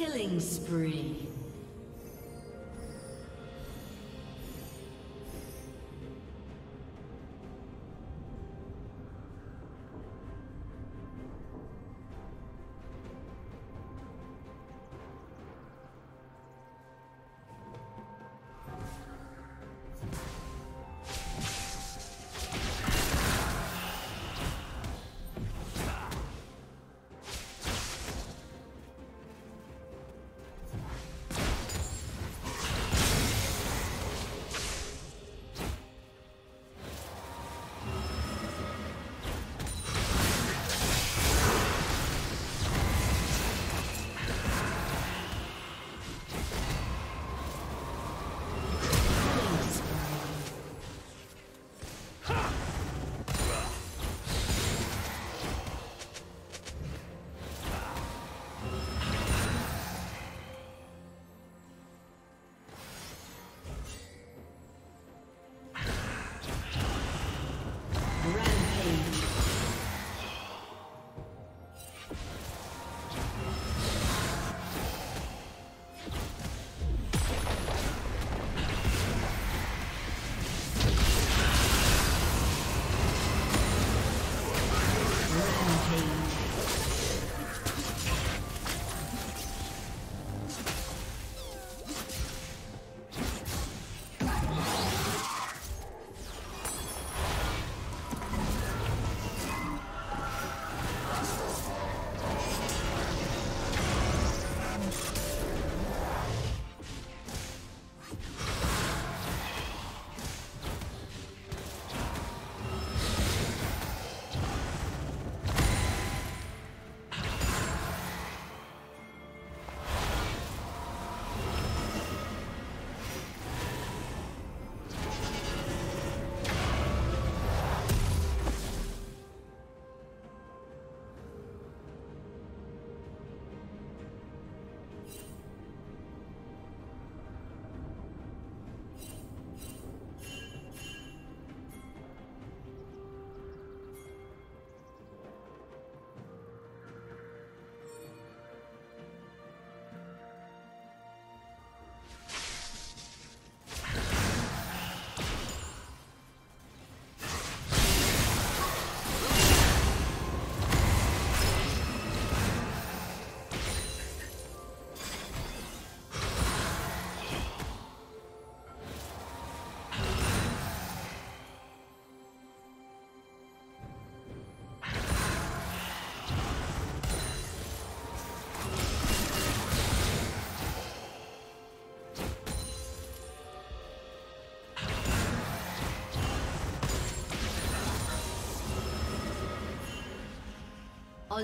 Killing spree.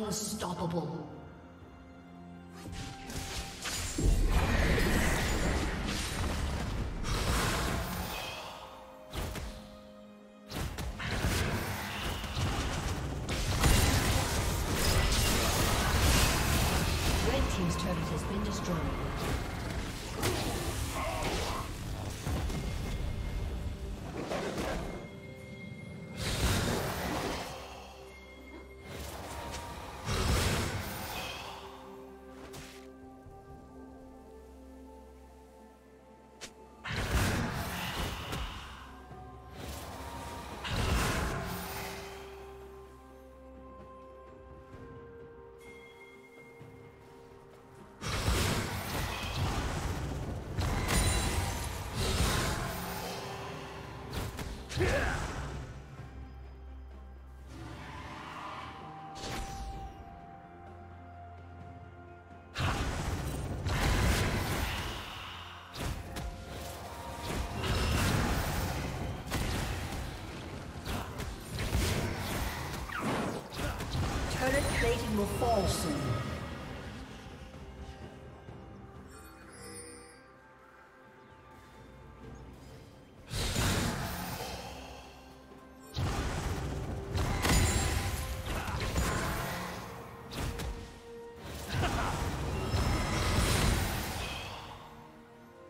Unstoppable.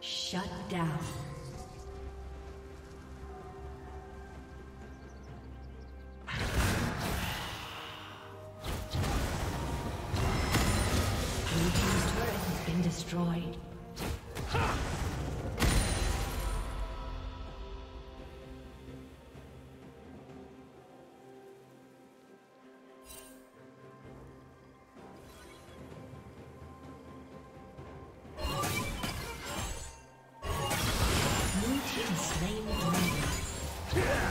Shut down. Destroyed. team's turret has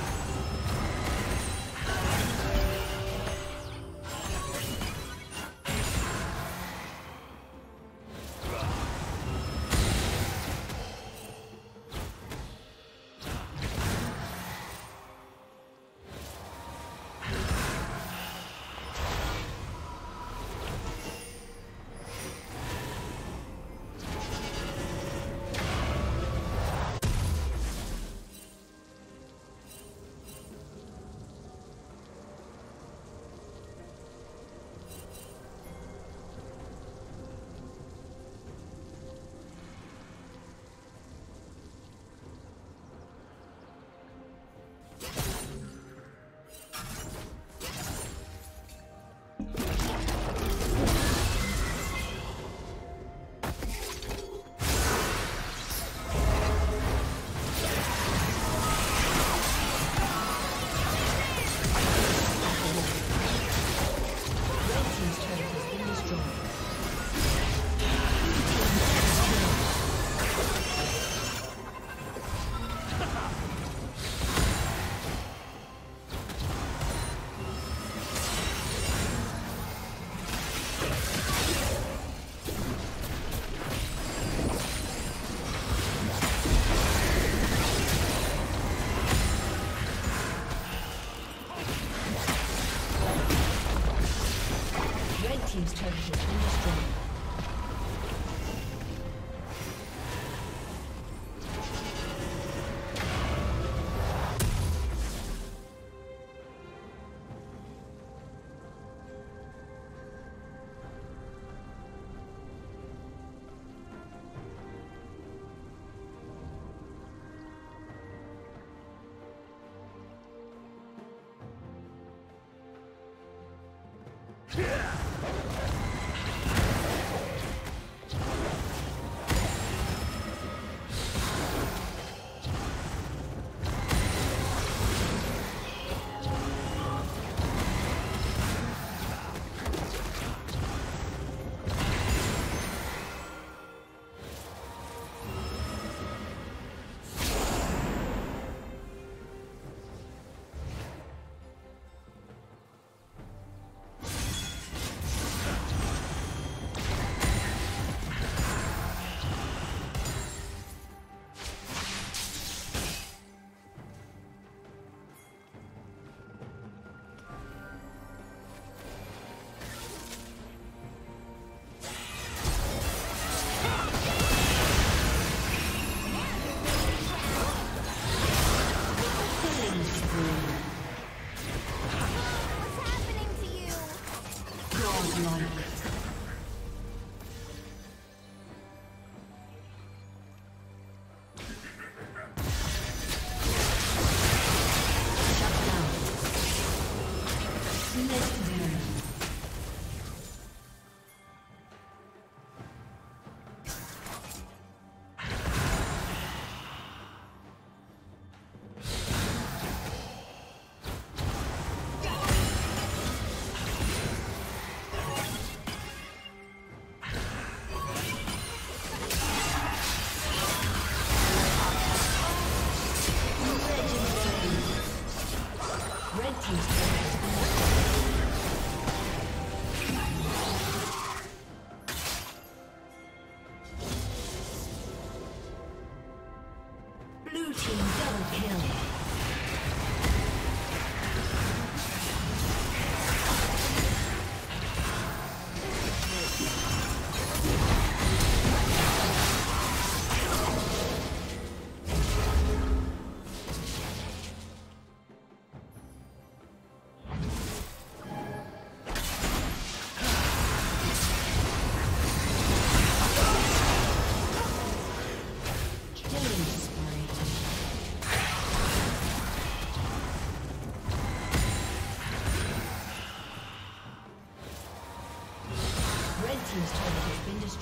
been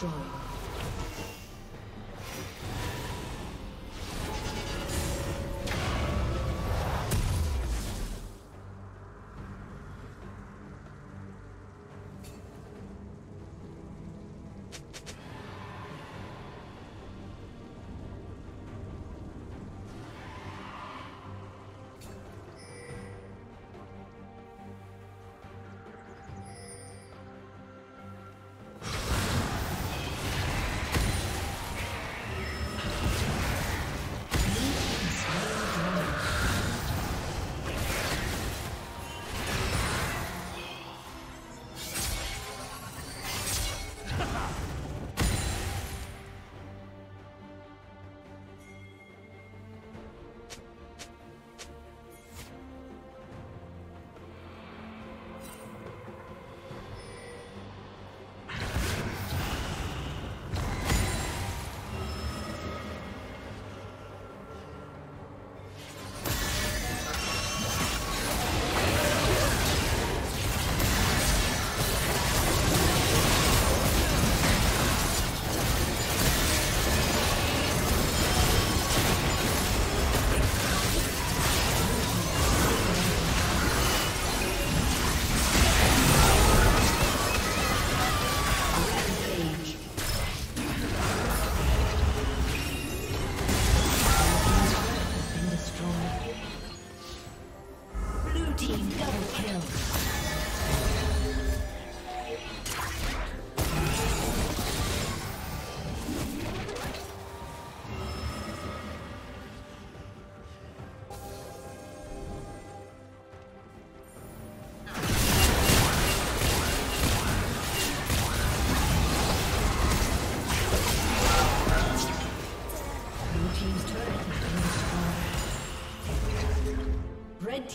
destroyed.